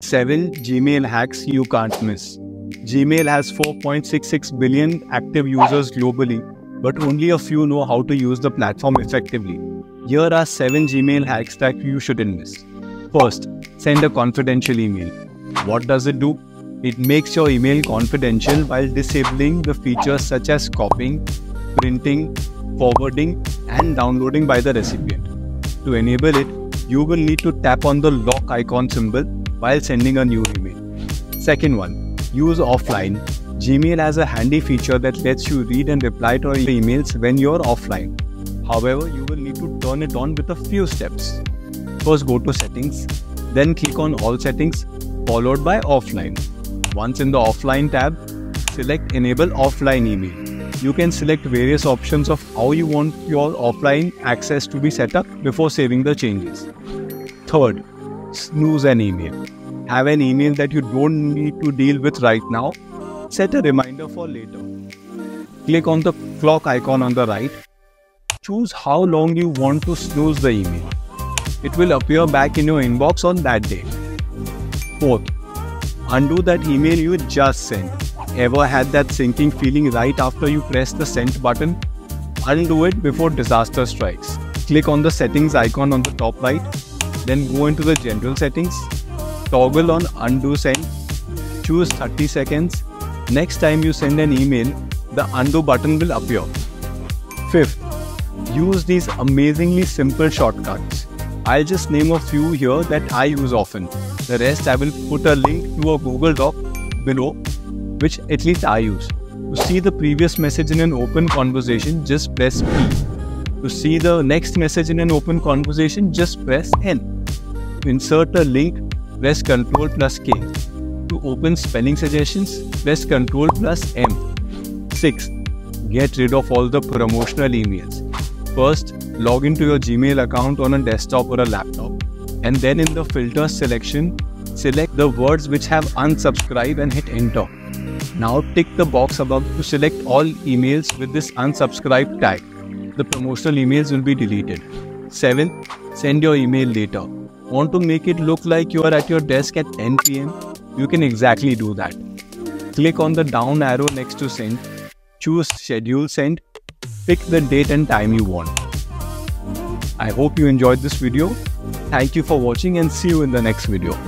7 Gmail hacks you can't miss. Gmail has 4.66 billion active users globally, but only a few know how to use the platform effectively. Here are 7 Gmail hacks that you shouldn't miss. First, send a confidential email. What does it do? It makes your email confidential while disabling the features such as copying, printing, forwarding, and downloading by the recipient. To enable it, you will need to tap on the lock icon symbol while sending a new email. Second one, use offline. Gmail has a handy feature that lets you read and reply to emails when you're offline. However, you will need to turn it on with a few steps. First, go to Settings, then click on All Settings, followed by Offline. Once in the Offline tab, select Enable Offline Email. You can select various options of how you want your offline access to be set up before saving the changes. Third, snooze an email. Have an email that you don't need to deal with right now? Set a reminder for later. Click on the clock icon on the right. Choose how long you want to snooze the email. It will appear back in your inbox on that day. Fourth, undo that email you just sent. Ever had that sinking feeling right after you press the send button? Undo it before disaster strikes. Click on the settings icon on the top right then go into the general settings, toggle on undo send, choose 30 seconds. Next time you send an email, the undo button will appear. Fifth, use these amazingly simple shortcuts. I'll just name a few here that I use often. The rest I will put a link to a Google Doc below, which at least I use. To see the previous message in an open conversation, just press P. To see the next message in an open conversation, just press N. Insert a link, press Ctrl plus K. To open spelling suggestions, press Ctrl plus M. 6. Get rid of all the promotional emails. First, log into your Gmail account on a desktop or a laptop. And then in the filter selection, select the words which have unsubscribe and hit enter. Now tick the box above to select all emails with this unsubscribe tag. The promotional emails will be deleted. 7. Send your email later. Want to make it look like you are at your desk at 10 pm? You can exactly do that. Click on the down arrow next to send, choose schedule send, pick the date and time you want. I hope you enjoyed this video. Thank you for watching and see you in the next video.